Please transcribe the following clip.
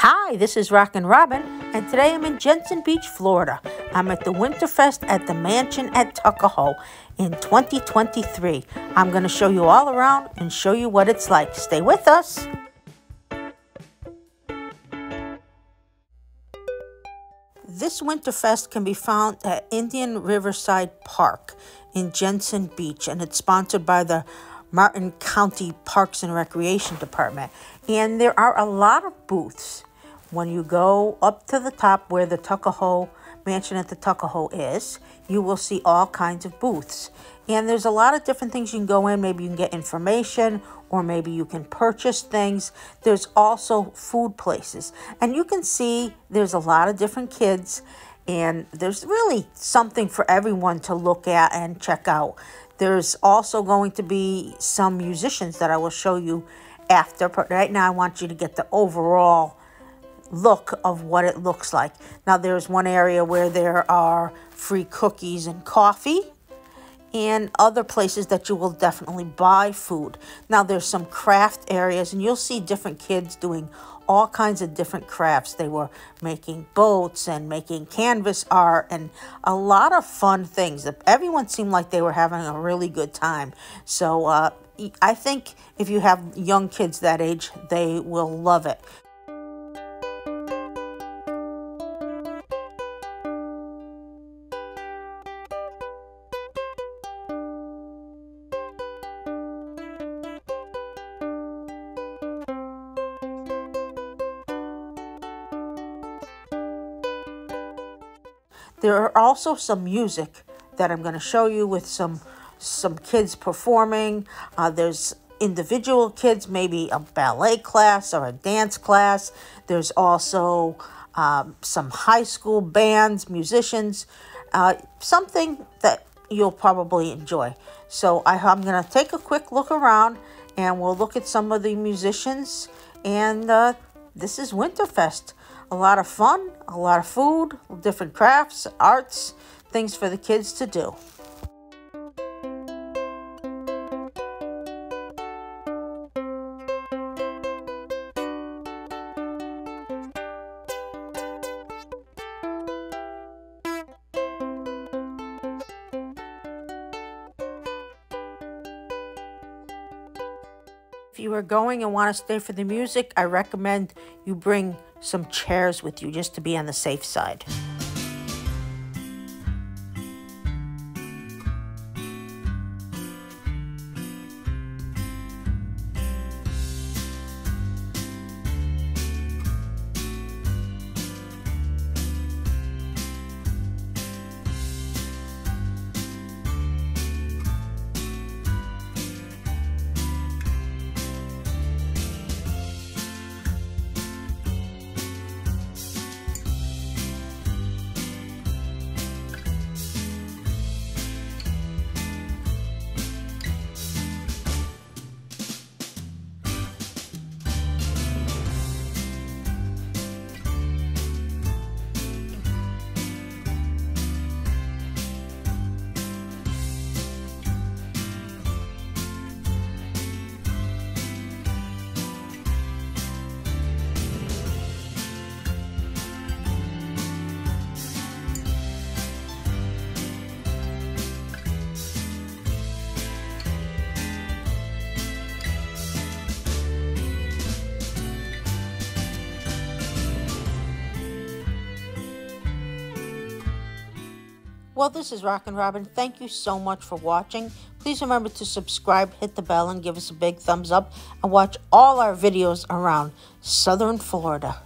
Hi, this is Rockin' Robin, and today I'm in Jensen Beach, Florida. I'm at the Winterfest at the Mansion at Tuckahoe in 2023. I'm going to show you all around and show you what it's like. Stay with us. This Winterfest can be found at Indian Riverside Park in Jensen Beach, and it's sponsored by the Martin County Parks and Recreation Department. And there are a lot of booths. When you go up to the top where the Tuckahoe Mansion at the Tuckahoe is, you will see all kinds of booths. And there's a lot of different things you can go in. Maybe you can get information or maybe you can purchase things. There's also food places. And you can see there's a lot of different kids and there's really something for everyone to look at and check out. There's also going to be some musicians that I will show you after, but right now I want you to get the overall look of what it looks like. Now there's one area where there are free cookies and coffee and other places that you will definitely buy food. Now there's some craft areas and you'll see different kids doing all kinds of different crafts. They were making boats and making canvas art and a lot of fun things. Everyone seemed like they were having a really good time. So uh, I think if you have young kids that age, they will love it. There are also some music that I'm going to show you with some some kids performing. Uh, there's individual kids, maybe a ballet class or a dance class. There's also um, some high school bands, musicians, uh, something that you'll probably enjoy. So I, I'm going to take a quick look around and we'll look at some of the musicians. And uh, this is Winterfest a lot of fun, a lot of food, different crafts, arts, things for the kids to do. If you are going and want to stay for the music, I recommend you bring some chairs with you just to be on the safe side. Well, this is Rock Rockin' Robin. Thank you so much for watching. Please remember to subscribe, hit the bell, and give us a big thumbs up. And watch all our videos around Southern Florida.